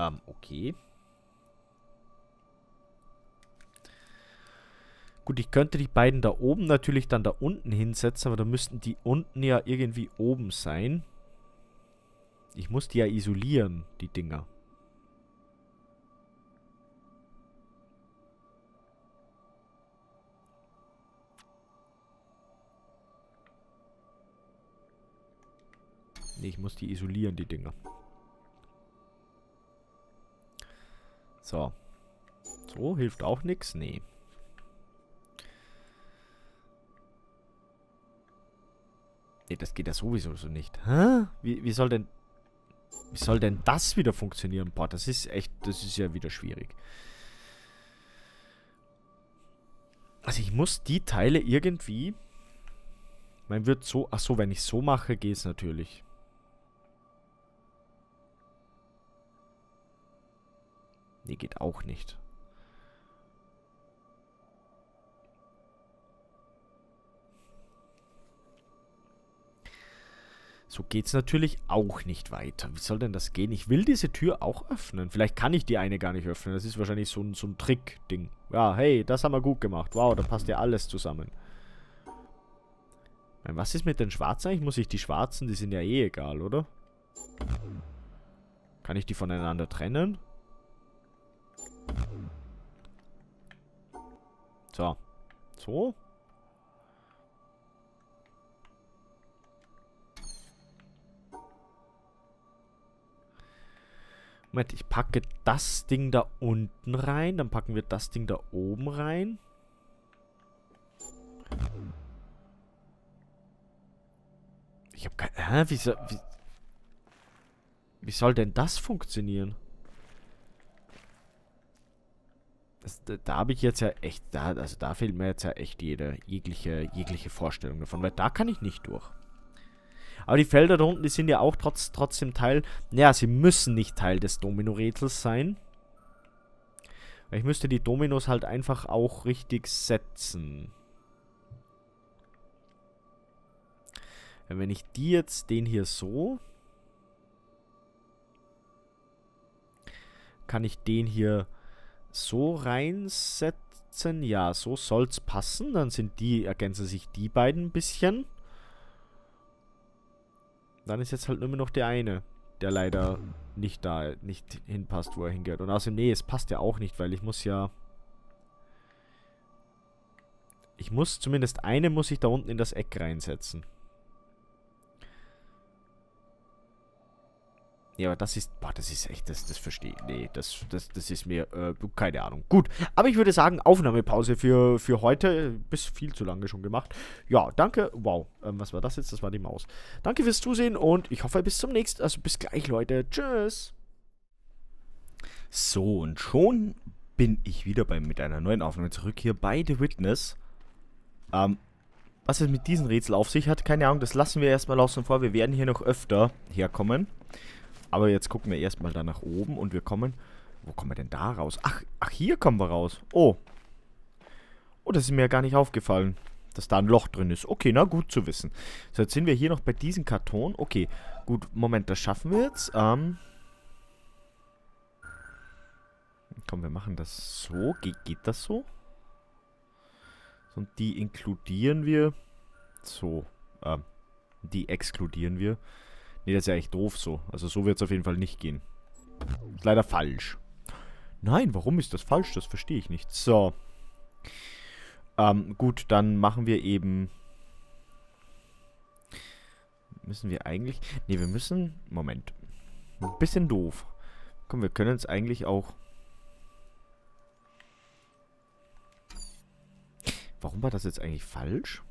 Ähm, okay. Gut, ich könnte die beiden da oben natürlich dann da unten hinsetzen, aber da müssten die unten ja irgendwie oben sein. Ich muss die ja isolieren, die Dinger. Nee, ich muss die isolieren, die Dinger. So. So, hilft auch nichts? Nee. Nee, das geht ja sowieso so nicht. Hä? Wie, wie soll denn... Wie soll denn das wieder funktionieren? Boah, das ist echt... Das ist ja wieder schwierig. Also ich muss die Teile irgendwie... Man wird so... Ach so, wenn ich so mache, geht es natürlich. Nee, geht auch nicht. So geht es natürlich auch nicht weiter. Wie soll denn das gehen? Ich will diese Tür auch öffnen. Vielleicht kann ich die eine gar nicht öffnen. Das ist wahrscheinlich so ein, so ein Trick-Ding. Ja, hey, das haben wir gut gemacht. Wow, da passt ja alles zusammen. Was ist mit den Schwarzen eigentlich? Muss ich die Schwarzen, die sind ja eh egal, oder? Kann ich die voneinander trennen? So. So. Moment, ich packe das Ding da unten rein. Dann packen wir das Ding da oben rein. Ich habe keine... Hä? Wie soll, wie, wie soll denn das funktionieren? Das, da, da habe ich jetzt ja echt... Da, also da fehlt mir jetzt ja echt jede, jegliche, jegliche Vorstellung davon. Weil da kann ich nicht durch. Aber die Felder da unten, die sind ja auch trotz, trotzdem Teil... Naja, sie müssen nicht Teil des Domino-Rätsels sein. Ich müsste die Dominos halt einfach auch richtig setzen. Wenn ich die jetzt, den hier so... Kann ich den hier so reinsetzen? Ja, so soll es passen. Dann sind die, ergänzen sich die beiden ein bisschen. Dann ist jetzt halt nur noch der eine, der leider nicht da, nicht hinpasst, wo er hingehört. Und außerdem, nee, es passt ja auch nicht, weil ich muss ja... Ich muss, zumindest eine muss ich da unten in das Eck reinsetzen. Ja, aber das ist, boah, das ist echt, das, das verstehe ich. Nee, das, das, das ist mir, äh, keine Ahnung. Gut, aber ich würde sagen, Aufnahmepause für, für heute. Bis viel zu lange schon gemacht. Ja, danke. Wow, ähm, was war das jetzt? Das war die Maus. Danke fürs Zusehen und ich hoffe, bis zum nächsten, also bis gleich, Leute. Tschüss. So, und schon bin ich wieder bei, mit einer neuen Aufnahme zurück hier bei The Witness. Ähm, was es mit diesem Rätsel auf sich hat, keine Ahnung, das lassen wir erstmal außen vor. Wir werden hier noch öfter herkommen. Aber jetzt gucken wir erstmal da nach oben und wir kommen... Wo kommen wir denn da raus? Ach, ach, hier kommen wir raus. Oh. Oh, das ist mir ja gar nicht aufgefallen, dass da ein Loch drin ist. Okay, na gut zu wissen. So, jetzt sind wir hier noch bei diesem Karton. Okay, gut, Moment, das schaffen wir jetzt. Ähm... Komm, wir machen das so. Ge geht das so? Und die inkludieren wir. So. Ähm, die exkludieren wir. Nee, das ist ja echt doof so. Also so wird es auf jeden Fall nicht gehen. Ist leider falsch. Nein, warum ist das falsch? Das verstehe ich nicht. So. Ähm, gut, dann machen wir eben... Müssen wir eigentlich... Nee, wir müssen... Moment. Ein bisschen doof. Komm, wir können es eigentlich auch... Warum war das jetzt eigentlich falsch?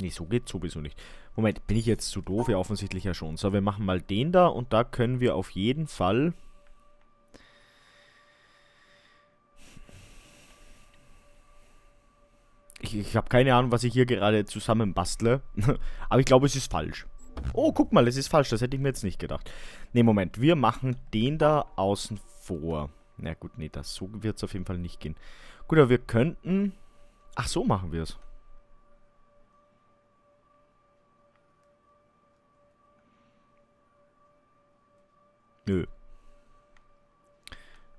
Nee, so geht sowieso nicht. Moment, bin ich jetzt zu doof? Ja, offensichtlich ja schon. So, wir machen mal den da und da können wir auf jeden Fall... Ich, ich habe keine Ahnung, was ich hier gerade zusammenbastle. Aber ich glaube, es ist falsch. Oh, guck mal, es ist falsch. Das hätte ich mir jetzt nicht gedacht. Nee, Moment. Wir machen den da außen vor. Na gut, nee, das so wird es auf jeden Fall nicht gehen. Gut, aber wir könnten... Ach, so machen wir es. Nö.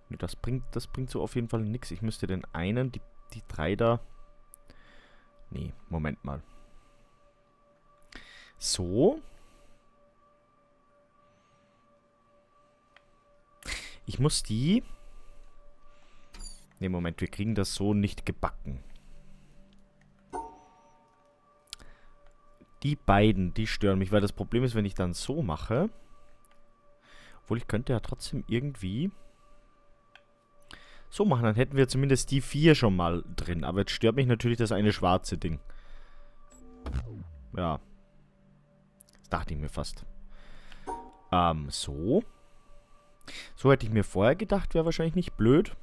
Nö, das bringt, das bringt so auf jeden Fall nichts. Ich müsste den einen, die, die drei da... Nee, Moment mal. So. Ich muss die... Nee, Moment, wir kriegen das so nicht gebacken. Die beiden, die stören mich, weil das Problem ist, wenn ich dann so mache... Obwohl, ich könnte ja trotzdem irgendwie... So machen, dann hätten wir zumindest die vier schon mal drin. Aber jetzt stört mich natürlich das eine schwarze Ding. Ja. Das dachte ich mir fast. Ähm, so. So hätte ich mir vorher gedacht, wäre wahrscheinlich nicht blöd.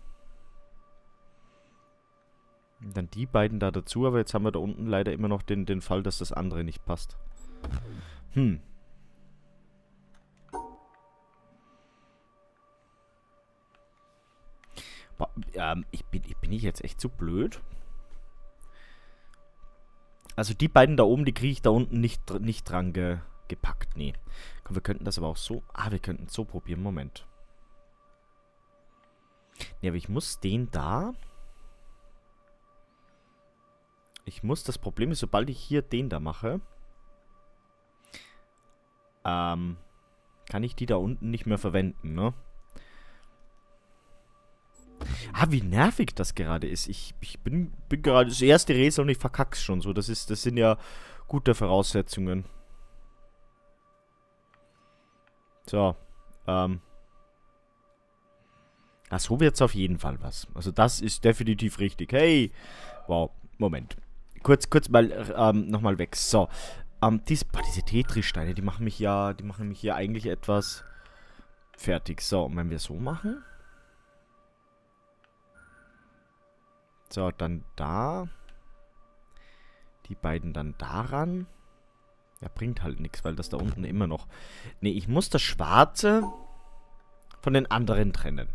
Dann die beiden da dazu, aber jetzt haben wir da unten leider immer noch den, den Fall, dass das andere nicht passt. Hm. Ähm, ich bin, bin ich jetzt echt zu blöd? Also die beiden da oben, die kriege ich da unten nicht, nicht dran ge, gepackt. Nee. Komm, wir könnten das aber auch so... Ah, wir könnten so probieren. Moment. Nee, aber ich muss den da... Ich muss, das Problem ist, sobald ich hier den da mache, ähm, kann ich die da unten nicht mehr verwenden, ne? Ah, wie nervig das gerade ist. Ich, ich bin, bin gerade das erste Rätsel und ich verkack's schon so. Das, ist, das sind ja gute Voraussetzungen. So, ähm. Ach, so wird's auf jeden Fall was. Also das ist definitiv richtig. Hey! Wow, Moment. Kurz, kurz mal, ähm, nochmal weg. So, ähm, dies, boah, diese Tetris-Steine, die machen mich ja, die machen mich hier eigentlich etwas fertig. So, und wenn wir so machen... So, dann da. Die beiden dann daran. Ja, bringt halt nichts, weil das da unten immer noch... Ne, ich muss das Schwarze von den anderen trennen.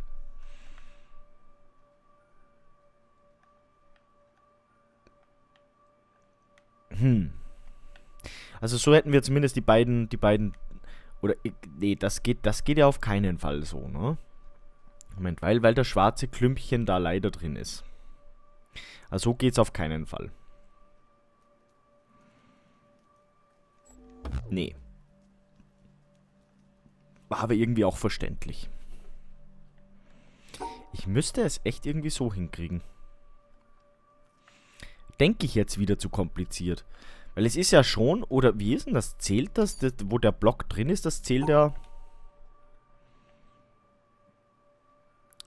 Hm. Also so hätten wir zumindest die beiden, die beiden... Oder, nee, das geht, das geht ja auf keinen Fall so, ne? Moment, weil, weil das schwarze Klümpchen da leider drin ist. Also so geht's auf keinen Fall. Nee. War aber irgendwie auch verständlich. Ich müsste es echt irgendwie so hinkriegen. Denke ich jetzt wieder zu kompliziert. Weil es ist ja schon, oder wie ist denn das? Zählt das, das wo der Block drin ist, das zählt ja...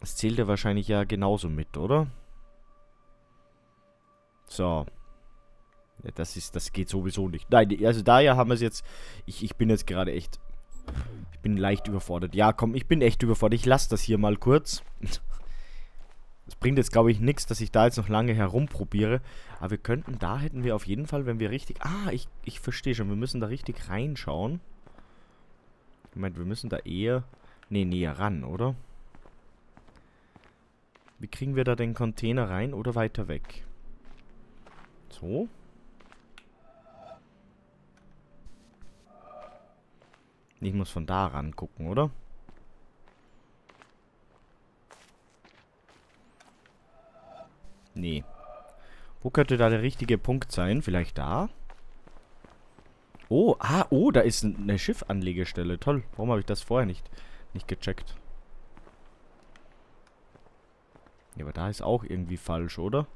Das zählt ja wahrscheinlich ja genauso mit, oder? So. Das ist, das geht sowieso nicht. Nein, also daher haben wir es jetzt. Ich, ich bin jetzt gerade echt. Ich bin leicht überfordert. Ja, komm, ich bin echt überfordert. Ich lasse das hier mal kurz. Es bringt jetzt, glaube ich, nichts, dass ich da jetzt noch lange herumprobiere. Aber wir könnten, da hätten wir auf jeden Fall, wenn wir richtig... Ah, ich, ich verstehe schon. Wir müssen da richtig reinschauen. Ich meine, wir müssen da eher... Ne, näher ran, oder? Wie kriegen wir da den Container rein oder weiter weg? So. Ich muss von da ran gucken, oder? Nee. Wo könnte da der richtige Punkt sein? Vielleicht da? Oh, ah, oh, da ist eine Schiffanlegestelle. Toll. Warum habe ich das vorher nicht, nicht gecheckt? Ja, aber da ist auch irgendwie falsch, oder?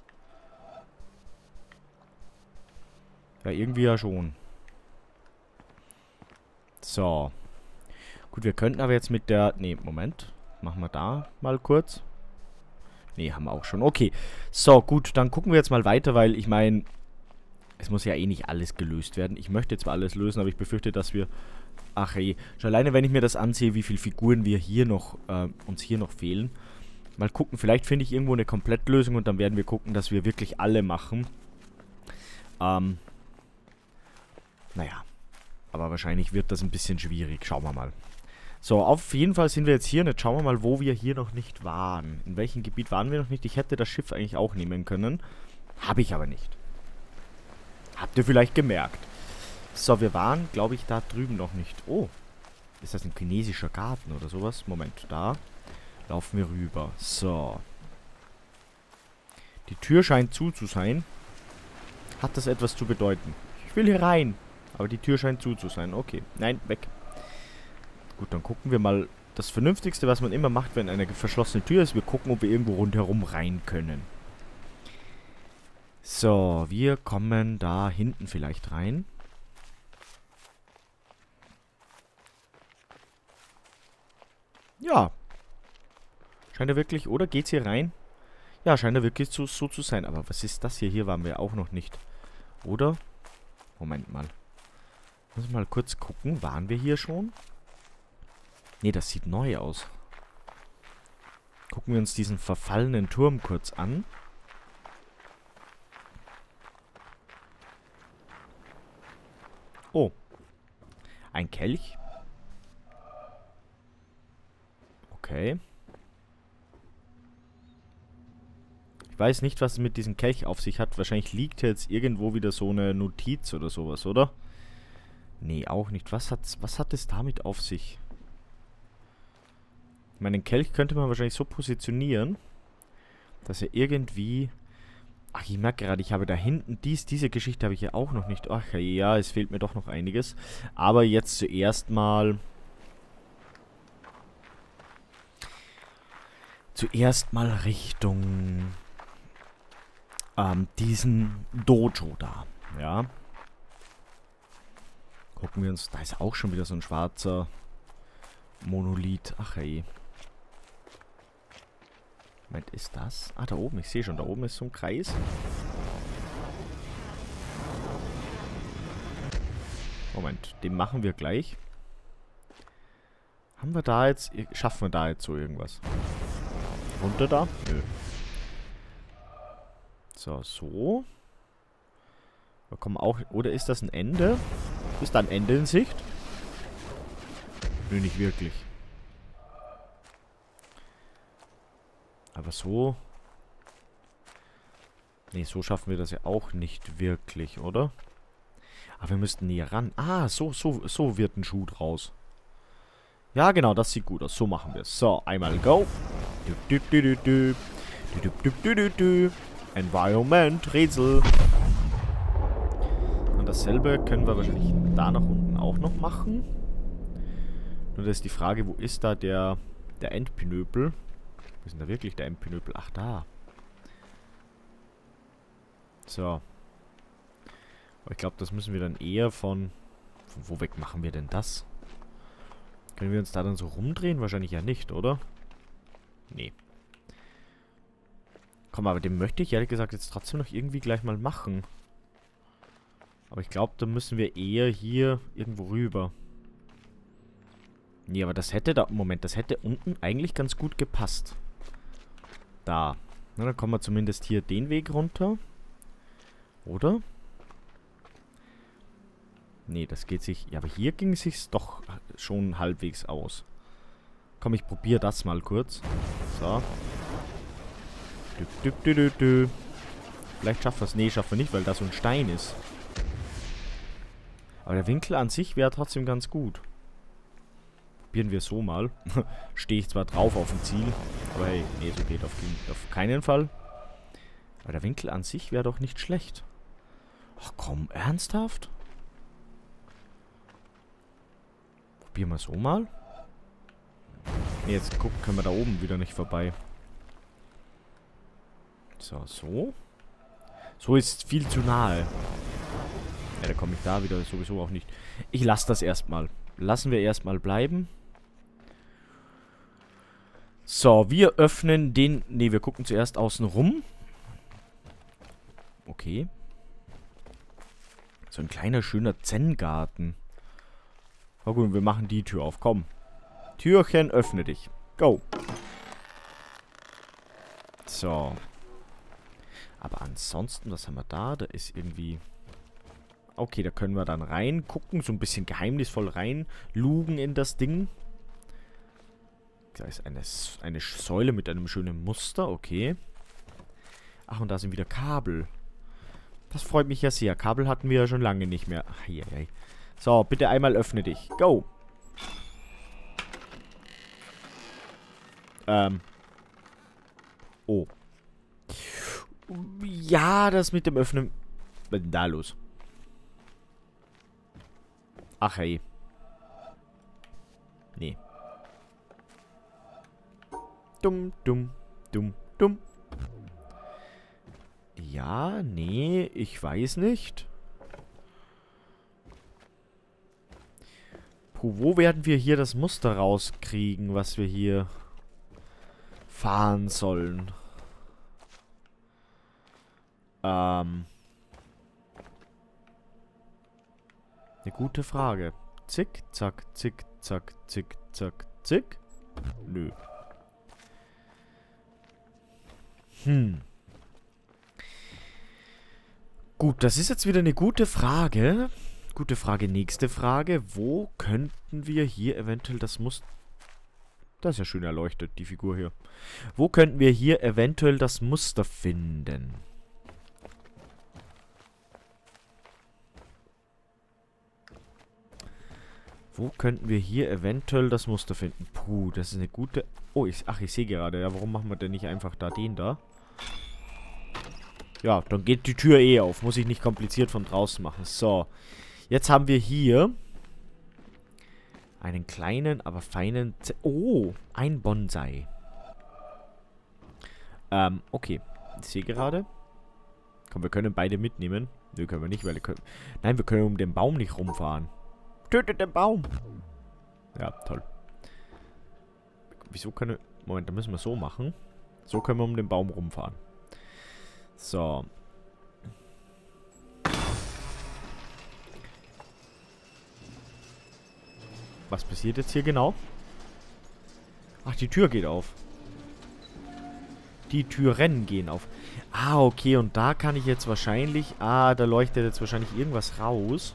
Ja, irgendwie ja schon. So. Gut, wir könnten aber jetzt mit der... Ne, Moment. Machen wir da mal kurz. Ne, haben wir auch schon. Okay. So, gut, dann gucken wir jetzt mal weiter, weil ich meine... Es muss ja eh nicht alles gelöst werden. Ich möchte zwar alles lösen, aber ich befürchte, dass wir... Ach ey. Schon alleine, wenn ich mir das ansehe, wie viele Figuren wir hier noch... Äh, uns hier noch fehlen. Mal gucken, vielleicht finde ich irgendwo eine Komplettlösung und dann werden wir gucken, dass wir wirklich alle machen. Ähm, naja, aber wahrscheinlich wird das ein bisschen schwierig. Schauen wir mal. So, auf jeden Fall sind wir jetzt hier. Und jetzt schauen wir mal, wo wir hier noch nicht waren. In welchem Gebiet waren wir noch nicht? Ich hätte das Schiff eigentlich auch nehmen können. Habe ich aber nicht. Habt ihr vielleicht gemerkt. So, wir waren, glaube ich, da drüben noch nicht. Oh. Ist das ein chinesischer Garten oder sowas? Moment, da laufen wir rüber. So. Die Tür scheint zu zu sein. Hat das etwas zu bedeuten? Ich will hier rein. Aber die Tür scheint zu zu sein. Okay. Nein, weg. Gut, dann gucken wir mal. Das Vernünftigste, was man immer macht, wenn eine verschlossene Tür ist, wir gucken, ob wir irgendwo rundherum rein können. So, wir kommen da hinten vielleicht rein. Ja. Scheint er wirklich, oder? Geht's hier rein? Ja, scheint er wirklich so, so zu sein. Aber was ist das hier? Hier waren wir auch noch nicht. Oder? Moment mal. Muss mal kurz gucken. Waren wir hier schon? Ne, das sieht neu aus. Gucken wir uns diesen verfallenen Turm kurz an. Oh. Ein Kelch. Okay. Ich weiß nicht, was es mit diesem Kelch auf sich hat. Wahrscheinlich liegt jetzt irgendwo wieder so eine Notiz oder sowas, oder? Nee, auch nicht. Was, hat's, was hat es damit auf sich? Ich meine, den Kelch könnte man wahrscheinlich so positionieren, dass er irgendwie... Ach, ich merke gerade, ich habe da hinten... Dies, diese Geschichte habe ich ja auch noch nicht... Ach ja, es fehlt mir doch noch einiges. Aber jetzt zuerst mal... Zuerst mal Richtung ähm, diesen Dojo da. Ja. Gucken wir uns. Da ist auch schon wieder so ein schwarzer Monolith. Ach hey. Moment, ist das? Ah, da oben. Ich sehe schon, da oben ist so ein Kreis. Moment, den machen wir gleich. Haben wir da jetzt... Schaffen wir da jetzt so irgendwas? Runter da? Nö. So, so. Wir kommen auch... Oder ist das ein Ende? Ist da ein Ende in Sicht? Nö, nicht wirklich. Aber so... Nee, so schaffen wir das ja auch nicht wirklich, oder? Aber wir müssten näher ran. Ah, so, so, so wird ein Schuh draus. Ja, genau, das sieht gut aus. So machen wir es. So, einmal go. Du. Environment, Rätsel. Dasselbe können wir wahrscheinlich da nach unten auch noch machen. Nur das ist die Frage, wo ist da der, der Endpinöpel? Wo ist denn da wirklich der Endpinöpel? Ach, da. So. Aber ich glaube, das müssen wir dann eher von... Von wo weg machen wir denn das? Können wir uns da dann so rumdrehen? Wahrscheinlich ja nicht, oder? Nee. Komm, aber den möchte ich ehrlich gesagt jetzt trotzdem noch irgendwie gleich mal machen. Aber ich glaube, da müssen wir eher hier irgendwo rüber. Nee, aber das hätte da... Moment, das hätte unten eigentlich ganz gut gepasst. Da. Na, dann kommen wir zumindest hier den Weg runter. Oder? Nee, das geht sich... Ja, aber hier ging es sich doch schon halbwegs aus. Komm, ich probiere das mal kurz. So. Du, du, du, du, Vielleicht schafft wir es. Nee, schaffen wir nicht, weil da so ein Stein ist. Aber der Winkel an sich wäre trotzdem ganz gut. Probieren wir so mal. Stehe ich zwar drauf auf dem Ziel, aber hey, nee, so geht auf, auf keinen Fall. Aber der Winkel an sich wäre doch nicht schlecht. Ach komm, ernsthaft? Probieren wir so mal. Nee, jetzt guck, können wir da oben wieder nicht vorbei. So, so. So ist viel zu nahe. Ja, da komme ich da wieder sowieso auch nicht. Ich lasse das erstmal. Lassen wir erstmal bleiben. So, wir öffnen den... Ne, wir gucken zuerst außen rum. Okay. So ein kleiner, schöner Zen-Garten. Na gut, wir machen die Tür auf. Komm. Türchen, öffne dich. Go. So. Aber ansonsten, was haben wir da? Da ist irgendwie... Okay, da können wir dann reingucken, so ein bisschen geheimnisvoll reinlugen in das Ding. Da ist eine, eine Säule mit einem schönen Muster, okay. Ach, und da sind wieder Kabel. Das freut mich ja sehr. Kabel hatten wir ja schon lange nicht mehr. Ach, je, je. So, bitte einmal öffne dich. Go. Ähm. Oh. Ja, das mit dem Öffnen... Was ist denn da los? Ach hey. Nee. Dumm, dumm, dumm, dumm. Ja, nee, ich weiß nicht. Puh, wo werden wir hier das Muster rauskriegen, was wir hier fahren sollen? Ähm. Eine gute Frage. Zick, zack, zick, zack, zick, zack, zick. Nö. Hm. Gut, das ist jetzt wieder eine gute Frage. Gute Frage. Nächste Frage. Wo könnten wir hier eventuell das Muster... Das ist ja schön erleuchtet, die Figur hier. Wo könnten wir hier eventuell das Muster finden? Wo könnten wir hier eventuell das Muster finden? Puh, das ist eine gute... Oh, ich, ach, ich sehe gerade. Ja, warum machen wir denn nicht einfach da den da? Ja, dann geht die Tür eh auf. Muss ich nicht kompliziert von draußen machen. So. Jetzt haben wir hier einen kleinen, aber feinen... Z oh, ein Bonsai. Ähm, okay. Ich sehe gerade. Komm, wir können beide mitnehmen. Nö, können wir nicht, weil wir können... Nein, wir können um den Baum nicht rumfahren. Tötet den Baum! Ja, toll. Wieso können... Moment, da müssen wir so machen. So können wir um den Baum rumfahren. So. Was passiert jetzt hier genau? Ach, die Tür geht auf. Die Türen gehen auf. Ah, okay, und da kann ich jetzt wahrscheinlich... Ah, da leuchtet jetzt wahrscheinlich irgendwas raus.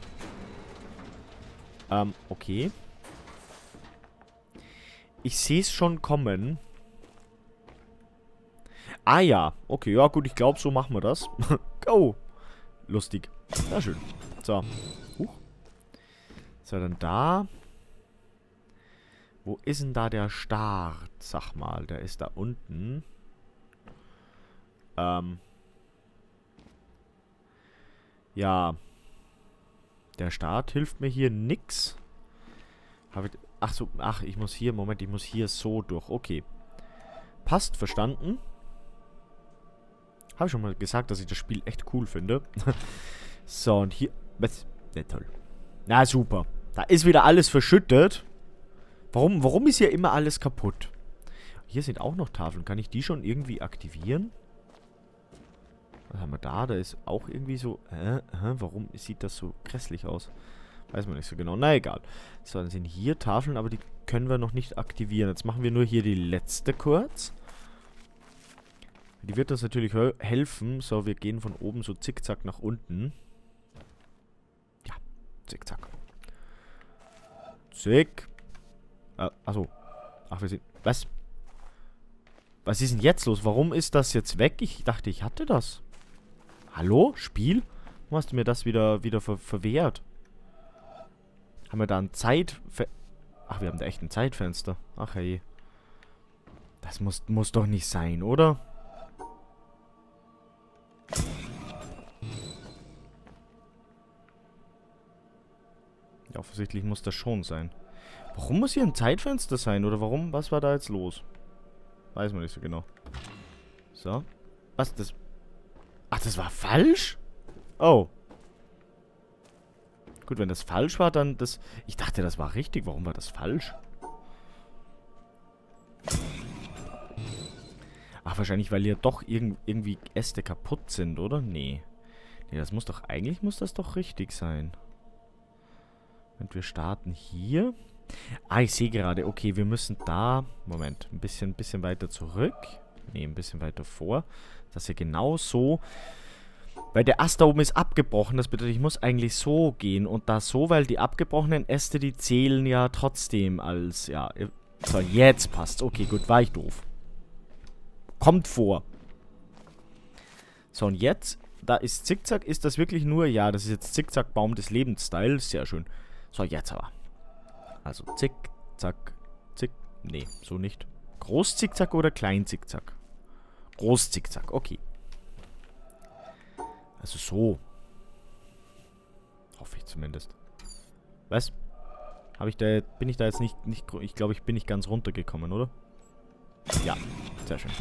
Ähm, okay. Ich sehe es schon kommen. Ah ja, okay, ja gut, ich glaube, so machen wir das. Go! Lustig. Na schön. So. Huch. So, dann da. Wo ist denn da der Start? Sag mal, der ist da unten. Ähm. Ja. Der Start hilft mir hier nix. Habe ich... Ach so, ach, ich muss hier... Moment, ich muss hier so durch. Okay. Passt, verstanden. Habe ich schon mal gesagt, dass ich das Spiel echt cool finde. so, und hier... Was? Ne, toll. Na, super. Da ist wieder alles verschüttet. Warum, warum ist hier immer alles kaputt? Hier sind auch noch Tafeln. Kann ich die schon irgendwie aktivieren? Was haben wir da? Da ist auch irgendwie so... Äh, äh, warum sieht das so grässlich aus? Weiß man nicht so genau. Na, egal. So, dann sind hier Tafeln, aber die können wir noch nicht aktivieren. Jetzt machen wir nur hier die letzte kurz. Die wird uns natürlich helfen. So, wir gehen von oben so zickzack nach unten. Ja, zickzack. Zick. Äh, achso. Ach, wir sind... Was? Was ist denn jetzt los? Warum ist das jetzt weg? Ich dachte, ich hatte das. Hallo? Spiel? Warum hast du mir das wieder, wieder ver verwehrt? Haben wir da ein Zeit... Ach, wir haben da echt ein Zeitfenster. Ach hey. Das muss, muss doch nicht sein, oder? Ja, offensichtlich muss das schon sein. Warum muss hier ein Zeitfenster sein? Oder warum? Was war da jetzt los? Weiß man nicht so genau. So. Was? Das... Ach, das war falsch? Oh. Gut, wenn das falsch war, dann das... Ich dachte, das war richtig. Warum war das falsch? Ach, wahrscheinlich, weil hier doch irg irgendwie Äste kaputt sind, oder? Nee. Nee, das muss doch... Eigentlich muss das doch richtig sein. Und wir starten hier. Ah, ich sehe gerade. Okay, wir müssen da... Moment, ein bisschen, bisschen weiter zurück. Nee, ein bisschen weiter vor. Dass wir genau so... Weil der Ast da oben ist abgebrochen. Das bedeutet, ich muss eigentlich so gehen. Und da so, weil die abgebrochenen Äste, die zählen ja trotzdem als... Ja, so, jetzt passt. Okay, gut, war ich doof. Kommt vor. So, und jetzt, da ist Zickzack, ist das wirklich nur, ja, das ist jetzt Zickzack-Baum des Lebensstyle, sehr schön. So, jetzt aber. Also, zick, zack, zick, nee, so nicht. Groß-Zickzack oder Klein-Zickzack? Groß-Zickzack, okay. Also so. Hoffe ich zumindest. Was? Habe ich da, bin ich da jetzt nicht, nicht ich glaube, ich bin nicht ganz runtergekommen, oder? Ja, sehr schön.